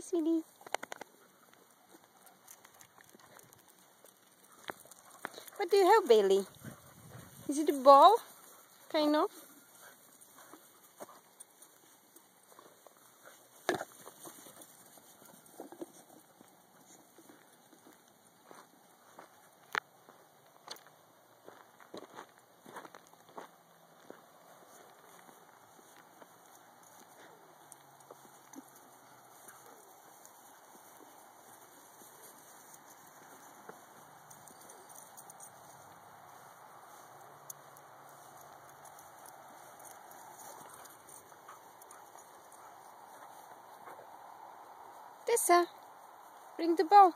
Hi, sweetie. What do you have, Bailey? Is it a ball? Kind of? Tessa, bring the ball.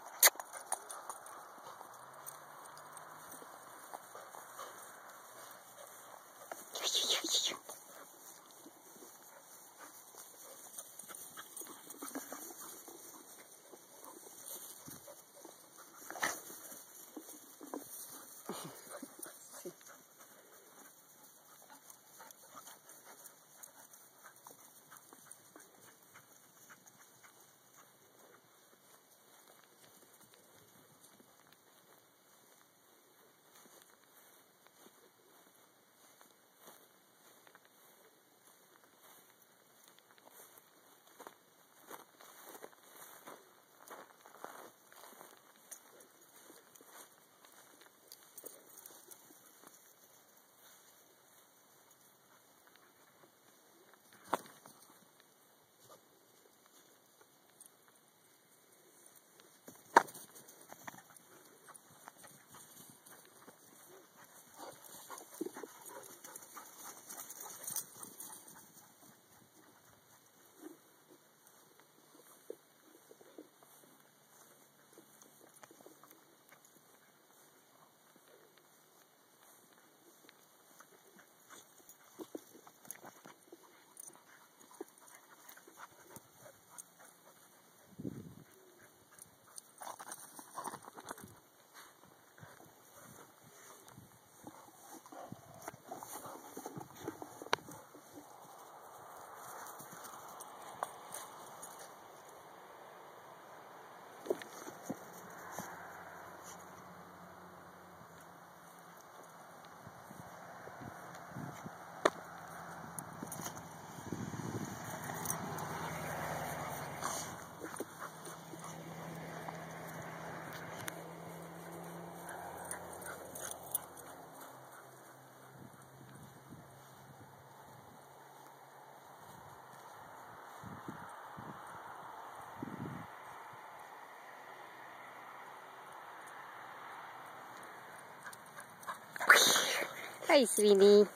Hi, sweetie.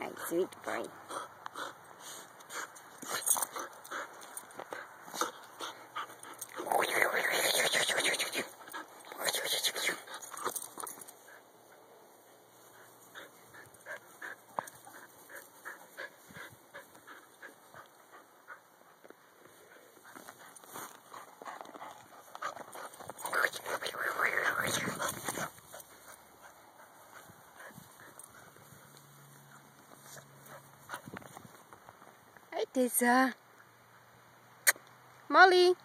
Hi, sweet boy. Hi, Tessa. Uh, Molly.